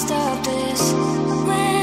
stop this. When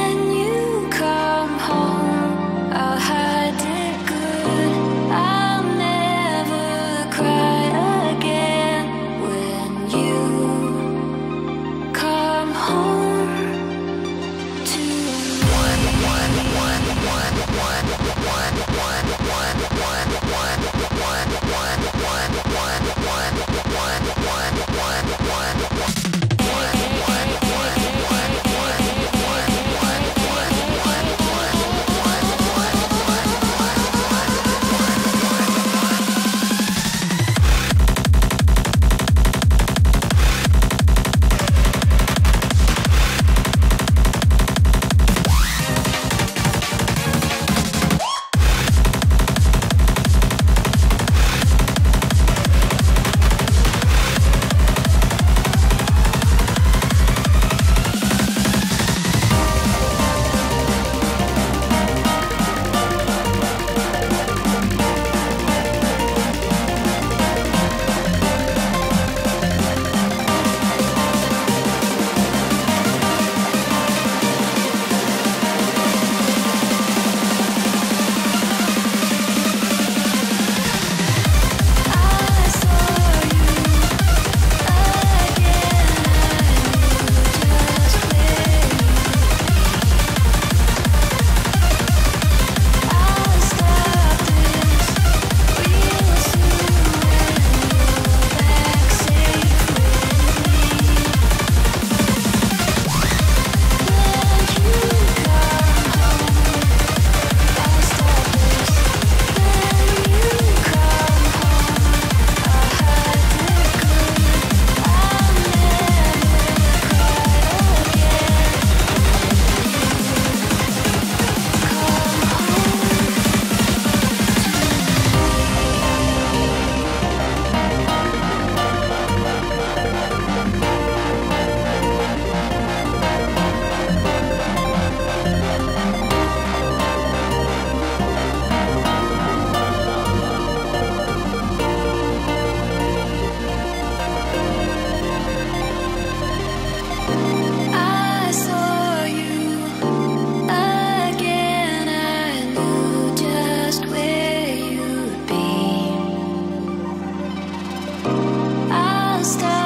stop.